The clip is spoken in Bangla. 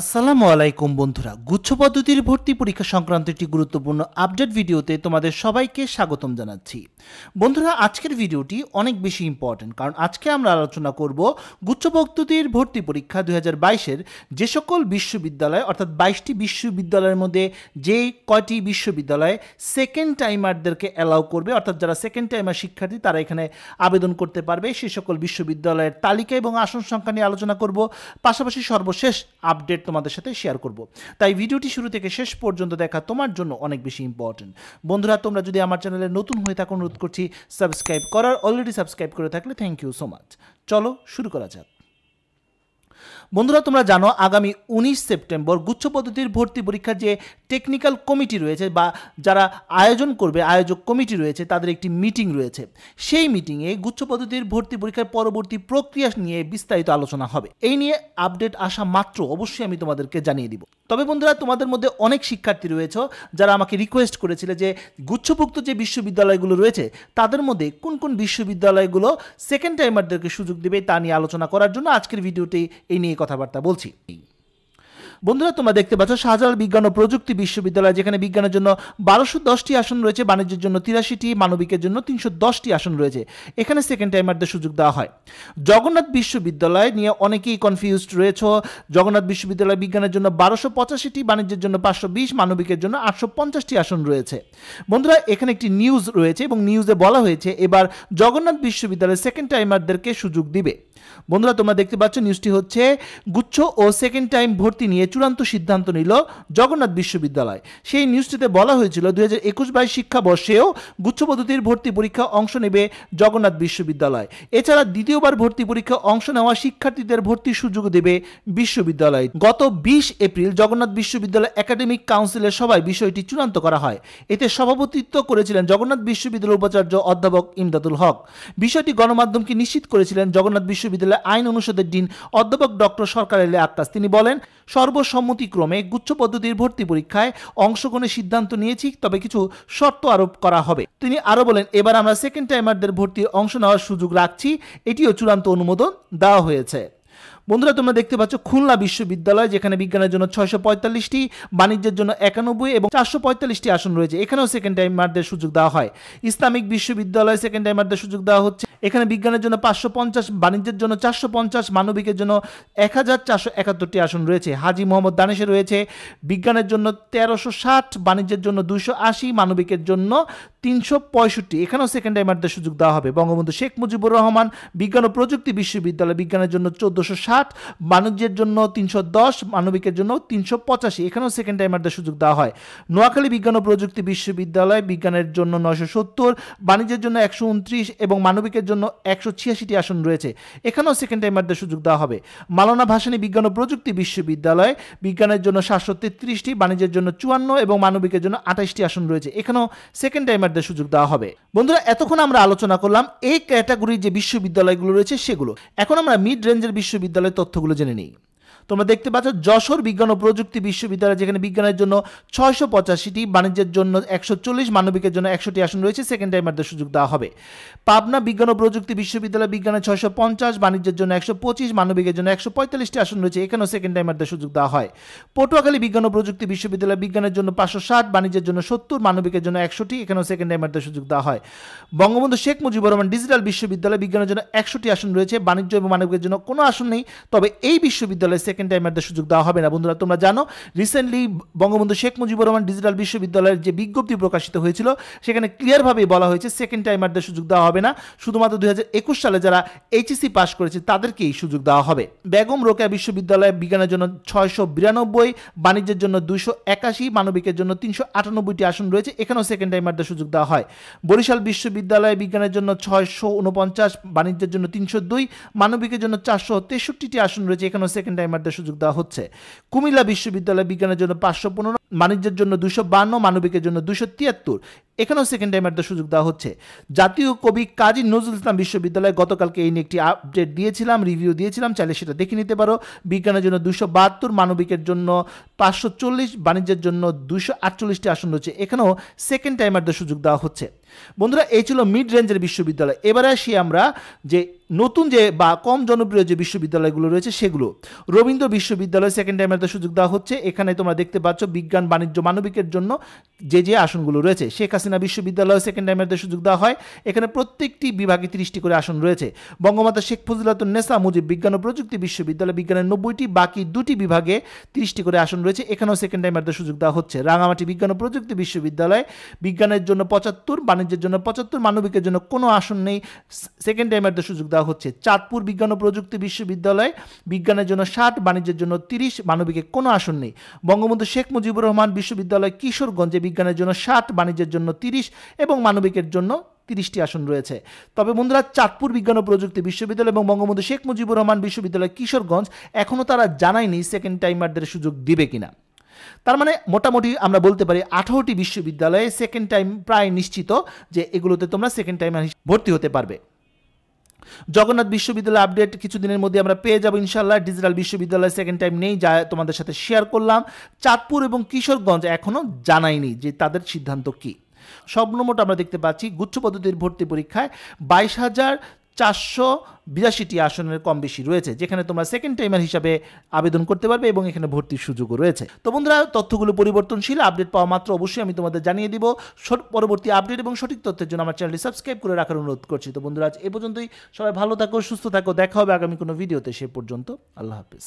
আসসালামু আলাইকুম বন্ধুরা, গুচ্ছ পদ্ধতির ভর্তি পরীক্ষা সংক্রান্ত একটি গুরুত্বপূর্ণ আপডেট ভিডিওতে তোমাদের সবাইকে স্বাগতম জানাচ্ছি। বন্ধুরা, আজকের ভিডিওটি অনেক বেশি ইম্পর্ট্যান্ট কারণ আজকে আমরা আলোচনা করব গুচ্ছ পদ্ধতির ভর্তি পরীক্ষা দুই হাজার যে সকল বিশ্ববিদ্যালয়, অর্থাৎ বাইশটি বিশ্ববিদ্যালয়ের মধ্যে যে কয়টি বিশ্ববিদ্যালয় সেকেন্ড টাইমারদেরকে অ্যালাউ করবে, অর্থাৎ যারা সেকেন্ড টাইমার শিক্ষার্থী, তারা এখানে আবেদন করতে পারবে। সেই সকল বিশ্ববিদ্যালয়ের তালিকা এবং আসন সংখ্যা নিয়ে আলোচনা করব। পাশাপাশি সর্বশেষ আপডেট তোমাদের সাথে শেয়ার করব। তাই ভিডিওটি শুরু থেকে শেষ পর্যন্ত দেখা তোমার জন্য অনেক বেশি ইম্পর্টেন্ট বন্ধুরা, তোমরা যদি আমার চ্যানেলে নতুন হয়ে থাকো, অনুরোধ করছি সাবস্ক্রাইব করার অলরেডি সাবস্ক্রাইব করে থাকলে থ্যাংক ইউ সো মাচ চলো শুরু করা যাক। বন্ধুরা, তোমরা জানো আগামী উনিশ সেপ্টেম্বর গুচ্ছ পদ্ধতির ভর্তি পরীক্ষার যে টেকনিক্যাল কমিটি রয়েছে বা যারা আয়োজন করবে, আয়োজক কমিটি রয়েছে, তাদের একটি মিটিং রয়েছে। সেই মিটিংয়ে গুচ্ছ পদ্ধতির ভর্তি পরীক্ষার পরবর্তী প্রক্রিয়া নিয়ে বিস্তারিত আলোচনা হবে। এই নিয়ে আপডেট আসা মাত্র অবশ্যই আমি তোমাদেরকে জানিয়ে দিব। তবে বন্ধুরা, তোমাদের মধ্যে অনেক শিক্ষার্থী রয়েছে, যারা আমাকে রিকোয়েস্ট করেছিল যে গুচ্ছভুক্ত যে বিশ্ববিদ্যালয়গুলো রয়েছে, তাদের মধ্যে কোন কোন বিশ্ববিদ্যালয়গুলো সেকেন্ড টাইমারদেরকে সুযোগ দেবে তা নিয়ে আলোচনা করার জন্য আজকের ভিডিওটি এই নিয়ে কথাবার্তা বলছি। বন্ধুরা, তোমরা দেখতে পাচ্ছ শাহজালাল বিজ্ঞান ও প্রযুক্তি বিশ্ববিদ্যালয়, যেখানে বিজ্ঞানের জন্য বারোশো দশটি আসন রয়েছে, বাণিজ্যের জন্য তিরাশিটি, মানবিকের জন্য তিনশো দশটি আসন রয়েছে। এখানে সেকেন্ড টাইমারদের সুযোগ দেওয়া হয়। জগন্নাথ বিশ্ববিদ্যালয় নিয়ে অনেকেই কনফিউজড রয়েছে। জগন্নাথ বিশ্ববিদ্যালয় বিজ্ঞানের জন্য বারোশো পঁচাশিটি, বাণিজ্যের জন্য পাঁচশো বিশ, মানবিকের জন্য আটশো পঞ্চাশটি আসন রয়েছে। বন্ধুরা, এখানে একটি নিউজ রয়েছে এবং নিউজে বলা হয়েছে, এবার জগন্নাথ বিশ্ববিদ্যালয় সেকেন্ড টাইমারদেরকে সুযোগ দিবে। বন্ধুরা, তোমরা দেখতে পাচ্ছ নিউজটি হচ্ছে, গুচ্ছ ও সেকেন্ড টাইম ভর্তি নিয়ে চূড়ান্ত সিদ্ধান্ত নিল জগন্নাথ বিশ্ববিদ্যালয়। সেই নিউজটিতে বলা হয়েছিল দুই হাজার একুশ বাইশ শিক্ষাবর্ষেও গুচ্ছ পদ্ধতির ভর্তি পরীক্ষা অংশ নেবে জগন্নাথ বিশ্ববিদ্যালয়। এছাড়া দ্বিতীয়বার ভর্তি পরীক্ষা অংশ নেওয়া শিক্ষার্থীদের ভর্তির সুযোগ দেবে বিশ্ববিদ্যালয়। গত বিশ এপ্রিল জগন্নাথ বিশ্ববিদ্যালয় একাডেমিক কাউন্সিলের সভায় বিষয়টি চূড়ান্ত করা হয়। এতে সভাপতিত্ব করেছিলেন জগন্নাথ বিশ্ববিদ্যালয়ের উপাচার্য অধ্যাপক ইমদাদুল হক। বিষয়টি গণমাধ্যমকে নিশ্চিত করেছিলেন জগন্নাথ বিশ্ববিদ্যালয় আইন অনুষদের ডিন অধ্যাপক ডক্টর সরকার এলে আক্তাস। তিনি বলেন সর্বসম্মতিক্রমে গুচ্ছ পদ্ধতির ভর্তি পরীক্ষায় অংশগ্রহণের সিদ্ধান্ত নিয়েছি তবে কিছু শর্ত আরোপ করা হবে। তিনি আরও বলেন, এবার আমরা সেকেন্ড টাইমারদের ভর্তি অংশ নেওয়ার সুযোগ রাখছি। এটিও চূড়ান্ত অনুমোদন দেওয়া হয়েছে। বন্ধুরা, তোমরা দেখতে পাচ্ছ খুলনা বিশ্ববিদ্যালয়, যেখানে বিজ্ঞানের জন্য ছয়শো পঁয়তাল্লিশটি, বাণিজ্যের জন্য একানব্বই এবং চারশো পঁয়তাল্লিশটি আসন রয়েছে। এখানেও সেকেন্ড টাইমারদের সুযোগ দেওয়া হয়। ইসলামিক বিশ্ববিদ্যালয় সেকেন্ড টাইমারদের সুযোগ দেওয়া হচ্ছে। এখানে বিজ্ঞানের জন্য পাঁচশো পঞ্চাশ, বাণিজ্যের জন্য চারশো পঞ্চাশ, মানবিকের জন্য এক হাজার চারশো একাত্তরটি আসন রয়েছে। হাজি মোহাম্মদ দানেশে রয়েছে। বিজ্ঞানের জন্য তেরোশো ষাট, বাণিজ্যের জন্য দুশো আশি, মানবিকের জন্য তিনশো পঁয়ষট্টি। এখানেও সেকেন্ড টাইমারদের সুযোগ দেওয়া হবে। বঙ্গবন্ধু শেখ মুজিবুর রহমান বিজ্ঞান ও প্রযুক্তি বিশ্ববিদ্যালয় বিজ্ঞানের জন্য চোদ্দোশো ষাট, বাণিজ্যের জন্য তিনশো দশ, মানবিকের জন্য তিনশো পঁচাশি। এখানেও সেকেন্ড টাইমারদের সুযোগ দেওয়া হয়। নোয়াখালী বিজ্ঞান ও প্রযুক্তি বিশ্ববিদ্যালয় বিজ্ঞানের জন্য নয়শো সত্তর, বাণিজ্যের জন্য একশো উনত্রিশ এবং মানবিকের জন্য একশো ছিয়াশিটি আসন রয়েছে। এখানেও সেকেন্ড টাইমারদের সুযোগ দেওয়া হবে। মালানা ভাসানী বিজ্ঞান ও প্রযুক্তি বিশ্ববিদ্যালয় বিজ্ঞানের জন্য সাতশো তেত্রিশটি, বাণিজ্যের জন্য চুয়ান্ন এবং মানবিকের জন্য আঠাশটি আসন রয়েছে। এখানেও সেকেন্ড টাইমারদের সুযোগ দেওয়া হবে। বন্ধুরা, এতক্ষণ আমরা আলোচনা করলাম এই ক্যাটাগরির যে বিশ্ববিদ্যালয়গুলো রয়েছে সেগুলো। এখন আমরা মিড রেঞ্জের বিশ্ববিদ্যালয়ের তথ্যগুলো জেনে নিই। তোমরা দেখতে পাচ্ছ, যশোর বিজ্ঞান ও প্রযুক্তি বিশ্ববিদ্যালয়, যেখানে বিজ্ঞানের জন্য ছয়শো পঁচাশিটি, বাণিজ্যের জন্য একশো চল্লিশ, মানবিকের জন্য একশোটি আসন রয়েছে সেকেন্ড টাইমারদের সুযোগ দেওয়া হবে। পাবনা বিজ্ঞান ও প্রযুক্তি বিশ্ববিদ্যালয় বিজ্ঞানের ছয়শো পঞ্চাশ, বাণিজ্যের জন্য একশো পঁচিশ, মানবিকের জন্য একশো পঁয়তাল্লিশটি আসন রয়েছে, এখানেও সেকেন্ড টাইমারদের সুযোগ দেওয়া হয়। পটুয়াখালী বিজ্ঞান ও প্রযুক্তি বিশ্ববিদ্যালয় বিজ্ঞানের জন্য পাঁচশো ষাট, বাণিজ্যের জন্য সত্তর, মানবিকের জন্য একশোটি, এখানেও সেকেন্ড টাইমারদের সুযোগ দেওয়া হয়। বঙ্গবন্ধু শেখ মুজিবুর রহমান ডিজিটাল বিশ্ববিদ্যালয় বিজ্ঞানের জন্য একশোটি আসন রয়েছে, বাণিজ্য এবং মানবিকের জন্য কোনো আসন নেই, তবে এই বিশ্ববিদ্যালয়ে সেকেন্ড টাইমারদের সুযোগ দেওয়া হবে না। বন্ধুরা, তোমরা জানো রিসেন্টলি বঙ্গবন্ধু শেখ মুজিবুর রহমান ডিজিটাল বিশ্ববিদ্যালয়ের যে বিজ্ঞপ্তি প্রকাশিত হয়েছিল, সেখানে ক্লিয়ারভাবে বলা হয়েছে সেকেন্ড টাইমারদের সুযোগ দেওয়া হবে না। শুধুমাত্র দুই সালে যারা এইচএসি পাস করেছে, তাদেরকেই সুযোগ দেওয়া হবে। বেগম রোকেয়া বিশ্ববিদ্যালয় বিজ্ঞানের জন্য ছয়শো বিরানব্বই, বাণিজ্যের জন্য দুইশো একাশি, মানবিকের জন্য তিনশো আটানব্বইটি আসন রয়েছে। এখানেও সেকেন্ড টাইমারদের সুযোগ দেওয়া হয়। বরিশাল বিশ্ববিদ্যালয় বিজ্ঞানের জন্য ছয়শো উনপঞ্চাশ, বাণিজ্যের জন্য তিনশো দুই, মানবিকের জন্য চারশো তেষট্টিটি আসন রয়েছে। এখানেও সেকেন্ড সুযোগ দেওয়া হচ্ছে। কুমিল্লা বিশ্ববিদ্যালয় বিজ্ঞানের জন্য পাঁচশো পনেরো বাণিজ্যের জন্য দুশো বান্ন, মানবিকের জন্য দুশো তিয়াত্তর। এখানেও সেকেন্ড টাইম টাইমারদের সুযোগ দেওয়া হচ্ছে। জাতীয় কবি কাজী নজরুল ইসলাম বিশ্ববিদ্যালয় গতকালকে এই নিয়ে একটি আপডেট দিয়েছিলাম রিভিউ দিয়েছিলাম। চাইলে সেটা দেখে নিতে পারো। বিজ্ঞানের জন্য দুশো বাহাত্তর, মানবিকের জন্য পাঁচশো চল্লিশ, বাণিজ্যের জন্য দুশো আটচল্লিশটি আসন রয়েছে। এখানেও সেকেন্ড টাইম টাইমারদের সুযোগ দেওয়া হচ্ছে। বন্ধুরা, এই ছিল মিড রেঞ্জের বিশ্ববিদ্যালয়। এবারে আসি আমরা যে নতুন যে বা কম জনপ্রিয় যে বিশ্ববিদ্যালয়গুলো রয়েছে সেগুলো। রবীন্দ্র বিশ্ববিদ্যালয় সেকেন্ড টাইমের সুযোগ দেওয়া হচ্ছে। এখানে তোমরা দেখতে পাচ্ছ বিজ্ঞান বাণিজ্য, মানবিকের জন্য যে যে আসনগুলো রয়েছে, শেখ হাসিনা বিশ্ববিদ্যালয় সেকেন্ড টাইমের সুযোগ দেওয়া হয়। এখানে প্রত্যেকটি বিভাগে তিরিশটি করে আসন রয়েছে। বঙ্গমাতা শেখ নেসা, মুজিব বিজ্ঞান ও প্রযুক্তি বিশ্ববিদ্যালয় বিজ্ঞানের নব্বইটি, বাকি দুটি বিভাগে তিরিশটি করে আসন রয়েছে। এখানেও সেকেন্ড টাইমের সুযোগ দেওয়া হচ্ছে। রাঙামাটি বিজ্ঞান ও প্রযুক্তি বিশ্ববিদ্যালয় বিজ্ঞানের জন্য পঁচাত্তর, বাণিজ্যের জন্য পঁচাত্তর, মানবিকের জন্য কোনো আসন নেই। সেকেন্ড টাইমের সুযোগ দেওয়া হচ্ছে। চাঁদপুর বিজ্ঞান ও প্রযুক্তি বিশ্ববিদ্যালয় বিজ্ঞানের জন্য ষাট, বাণিজ্যের জন্য তিরিশ, মানবিকে কোনো আসন নেই। বঙ্গবন্ধু শেখ মুজিবুর রহমান বিশ্ববিদ্যালয় কিশোরগঞ্জে বিজ্ঞানের জন্য ষাট, বাণিজ্যের জন্য তিরিশ এবং মানবিকের জন্য তিরিশটি আসন রয়েছে। তবে বন্ধুরা, চাঁদপুর বিজ্ঞান ও প্রযুক্তি বিশ্ববিদ্যালয় এবং বঙ্গবন্ধু শেখ মুজিবুর রহমান বিশ্ববিদ্যালয় কিশোরগঞ্জ এখনও তারা জানায়নি সেকেন্ড টাইমারদের সুযোগ দিবে কিনা। তার মানে মোটামুটি আমরা বলতে পারি আঠারোটি বিশ্ববিদ্যালয়ে সেকেন্ড টাইম প্রায় নিশ্চিত যে এগুলোতে তোমরা সেকেন্ড টাইম ভর্তি হতে পারবে। জগন্নাথ বিশ্ববিদ্যালয় আপডেট কিছুদিনের মধ্যে আমরা পেয়ে যাব ইনশাল্লাহ ডিজিটাল বিশ্ববিদ্যালয় সেকেন্ড টাইম নেই, যা তোমাদের সাথে শেয়ার করলাম। চাঁদপুর এবং কিশোরগঞ্জ এখনও জানায়নি যে তাদের সিদ্ধান্ত কী। সর্বমোট আমরা দেখতে পাচ্ছি। গুচ্ছ পদ্ধতির ভর্তি পরীক্ষায় বাইশ হাজার চারশো বিরাশিটি আসনের কম বেশি রয়েছে, যেখানে তোমরা সেকেন্ড টাইমার হিসাবে আবেদন করতে পারবে এবং এখানে ভর্তির সুযোগও রয়েছে। তো বন্ধুরা, তথ্যগুলো পরিবর্তনশীল আপডেট পাওয়া মাত্র অবশ্যই আমি তোমাদের জানিয়ে দিব। পরবর্তী আপডেট এবং সঠিক তথ্যের জন্য আমার চ্যানেলটি সাবস্ক্রাইব করে রাখার অনুরোধ করছি। তো বন্ধুরা, আজ এ পর্যন্তই। সবাই ভালো থাকো, সুস্থ থাকো। দেখা হবে আগামী কোনো ভিডিওতে সে পর্যন্ত। আল্লাহ হাফিজ।